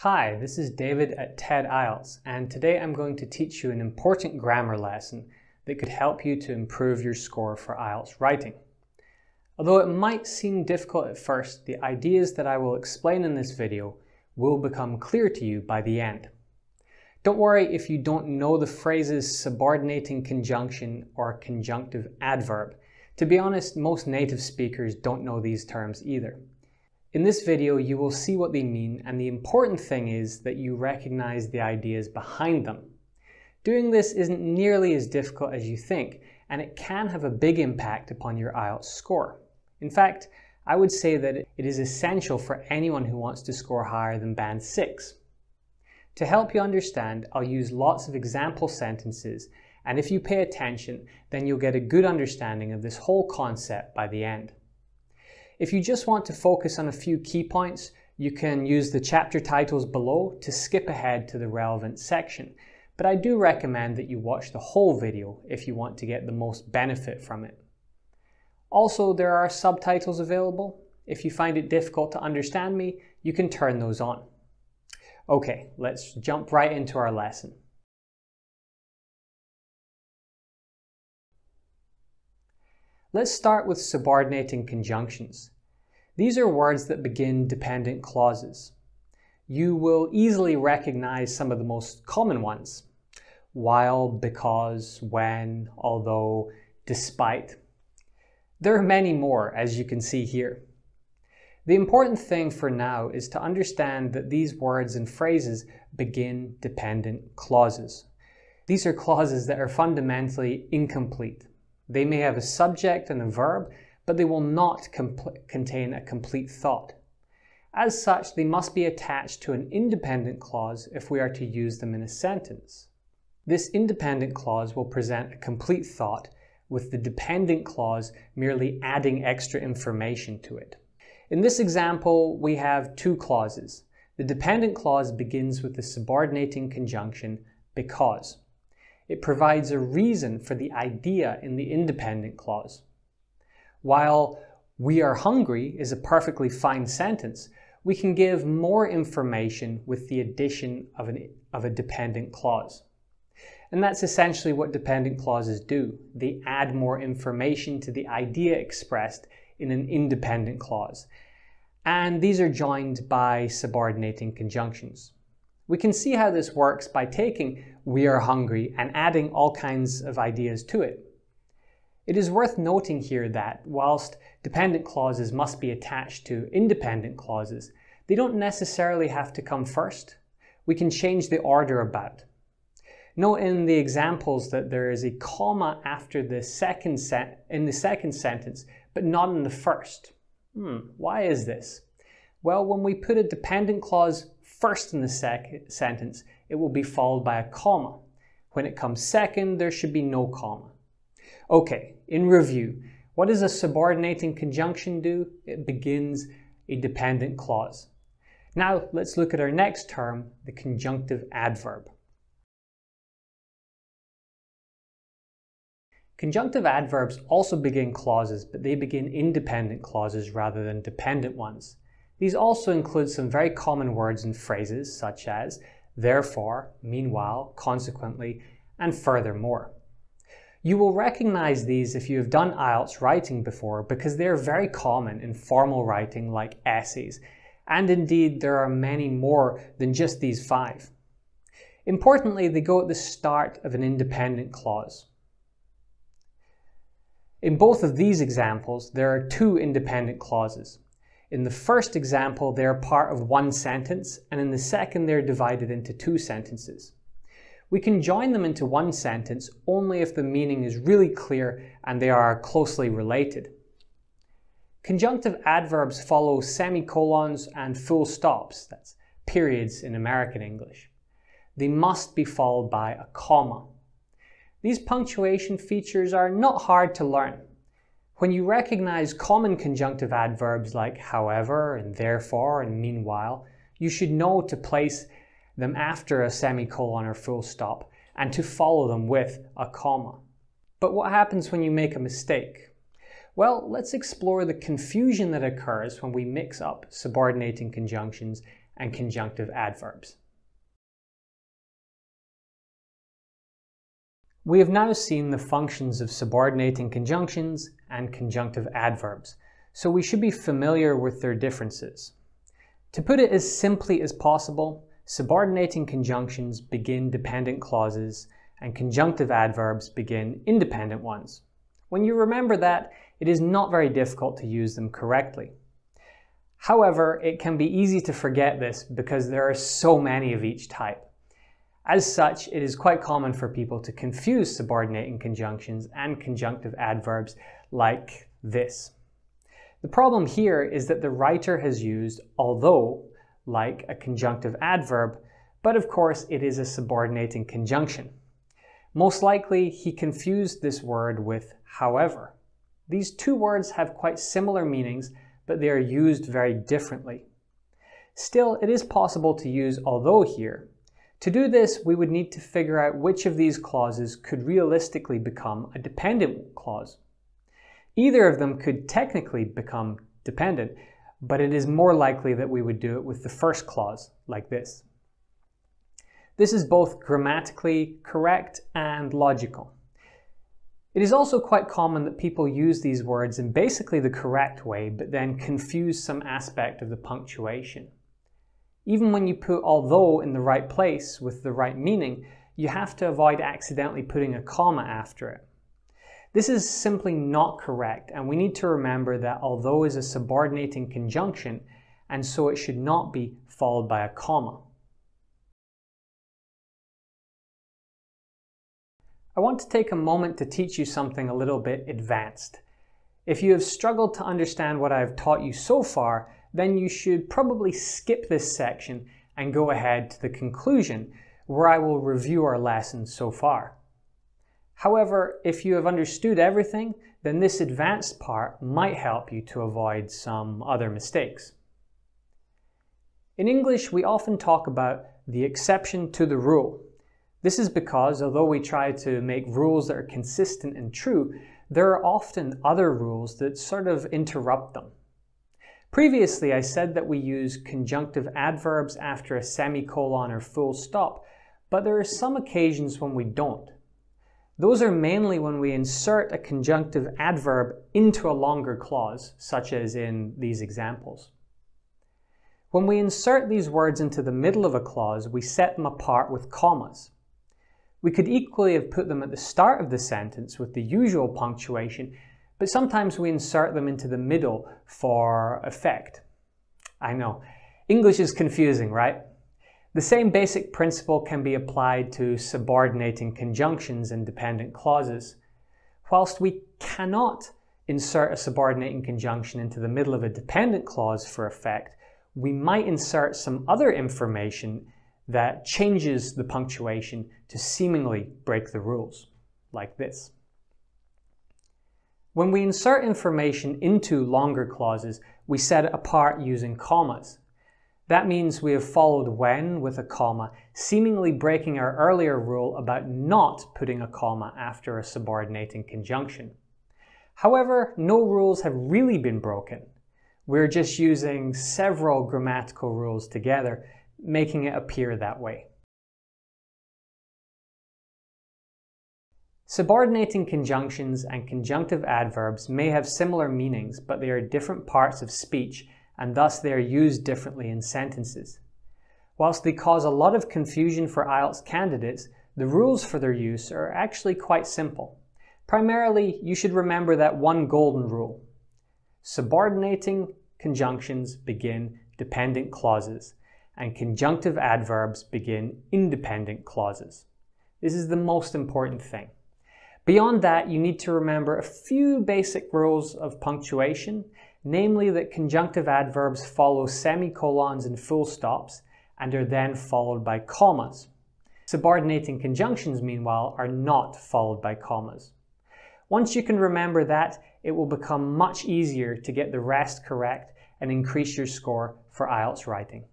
Hi, this is David at TED IELTS, and today I'm going to teach you an important grammar lesson that could help you to improve your score for IELTS writing. Although it might seem difficult at first, the ideas that I will explain in this video will become clear to you by the end. Don't worry if you don't know the phrases subordinating conjunction or conjunctive adverb. To be honest, most native speakers don't know these terms either. In this video, you will see what they mean, and the important thing is that you recognize the ideas behind them. Doing this isn't nearly as difficult as you think, and it can have a big impact upon your IELTS score. In fact, I would say that it is essential for anyone who wants to score higher than band 6. To help you understand, I'll use lots of example sentences, and if you pay attention, then you'll get a good understanding of this whole concept by the end. If you just want to focus on a few key points, you can use the chapter titles below to skip ahead to the relevant section. But I do recommend that you watch the whole video if you want to get the most benefit from it. Also, there are subtitles available. If you find it difficult to understand me, you can turn those on. Okay, let's jump right into our lesson. Let's start with subordinating conjunctions. These are words that begin dependent clauses. You will easily recognize some of the most common ones. While, because, when, although, despite. There are many more, as you can see here. The important thing for now is to understand that these words and phrases begin dependent clauses. These are clauses that are fundamentally incomplete. They may have a subject and a verb, but they will not contain a complete thought. As such, they must be attached to an independent clause if we are to use them in a sentence. This independent clause will present a complete thought, with the dependent clause merely adding extra information to it. In this example, we have two clauses. The dependent clause begins with the subordinating conjunction because. It provides a reason for the idea in the independent clause. While we are hungry is a perfectly fine sentence, we can give more information with the addition of, an, of a dependent clause. And that's essentially what dependent clauses do. They add more information to the idea expressed in an independent clause. And these are joined by subordinating conjunctions. We can see how this works by taking we are hungry and adding all kinds of ideas to it. It is worth noting here that whilst dependent clauses must be attached to independent clauses, they don't necessarily have to come first. We can change the order about. Note in the examples that there is a comma after the second in the second sentence, but not in the first. Hmm, why is this? Well, when we put a dependent clause first in the sentence, it will be followed by a comma. When it comes second, there should be no comma. Okay, in review, what does a subordinating conjunction do? It begins a dependent clause. Now let's look at our next term, the conjunctive adverb. Conjunctive adverbs also begin clauses, but they begin independent clauses rather than dependent ones. These also include some very common words and phrases such as therefore, meanwhile, consequently, and furthermore. You will recognize these if you have done IELTS writing before because they are very common in formal writing like essays, and indeed there are many more than just these five. Importantly, they go at the start of an independent clause. In both of these examples, there are two independent clauses. In the first example, they are part of one sentence, and in the second, they're divided into two sentences. We can join them into one sentence only if the meaning is really clear and they are closely related. Conjunctive adverbs follow semicolons and full stops, that's periods in American English. They must be followed by a comma. These punctuation features are not hard to learn. When you recognize common conjunctive adverbs like however and therefore and meanwhile, you should know to place them after a semicolon or full stop and to follow them with a comma. But what happens when you make a mistake? Well, let's explore the confusion that occurs when we mix up subordinating conjunctions and conjunctive adverbs. We have now seen the functions of subordinating conjunctions and conjunctive adverbs, so we should be familiar with their differences. To put it as simply as possible, subordinating conjunctions begin dependent clauses and conjunctive adverbs begin independent ones. When you remember that, it is not very difficult to use them correctly. However, it can be easy to forget this because there are so many of each type. As such, it is quite common for people to confuse subordinating conjunctions and conjunctive adverbs like this. The problem here is that the writer has used although like a conjunctive adverb, but of course it is a subordinating conjunction. Most likely he confused this word with however. These two words have quite similar meanings, but they are used very differently. Still, it is possible to use although here. To do this, we would need to figure out which of these clauses could realistically become a dependent clause. Either of them could technically become dependent, but it is more likely that we would do it with the first clause, like this. This is both grammatically correct and logical. It is also quite common that people use these words in basically the correct way, but then confuse some aspect of the punctuation. Even when you put although in the right place with the right meaning, you have to avoid accidentally putting a comma after it. This is simply not correct, and we need to remember that although is a subordinating conjunction, and so it should not be followed by a comma. I want to take a moment to teach you something a little bit advanced. If you have struggled to understand what I've taught you so far, then you should probably skip this section and go ahead to the conclusion, where I will review our lessons so far. However, if you have understood everything, then this advanced part might help you to avoid some other mistakes. In English, we often talk about the exception to the rule. This is because, although we try to make rules that are consistent and true, there are often other rules that sort of interrupt them. Previously, I said that we use conjunctive adverbs after a semicolon or full stop, but there are some occasions when we don't. Those are mainly when we insert a conjunctive adverb into a longer clause, such as in these examples. When we insert these words into the middle of a clause, we set them apart with commas. We could equally have put them at the start of the sentence with the usual punctuation, but sometimes we insert them into the middle for effect. I know, English is confusing, right? The same basic principle can be applied to subordinating conjunctions and dependent clauses. Whilst we cannot insert a subordinating conjunction into the middle of a dependent clause for effect, we might insert some other information that changes the punctuation to seemingly break the rules, like this. When we insert information into longer clauses, we set it apart using commas. That means we have followed when with a comma, seemingly breaking our earlier rule about not putting a comma after a subordinating conjunction. However, no rules have really been broken. We're just using several grammatical rules together, making it appear that way. Subordinating conjunctions and conjunctive adverbs may have similar meanings, but they are different parts of speech and thus they are used differently in sentences. Whilst they cause a lot of confusion for IELTS candidates, the rules for their use are actually quite simple. Primarily, you should remember that one golden rule. Subordinating conjunctions begin dependent clauses, and conjunctive adverbs begin independent clauses. This is the most important thing. Beyond that, you need to remember a few basic rules of punctuation namely that conjunctive adverbs follow semicolons and full stops and are then followed by commas. Subordinating conjunctions, meanwhile, are not followed by commas. Once you can remember that, it will become much easier to get the rest correct and increase your score for IELTS writing.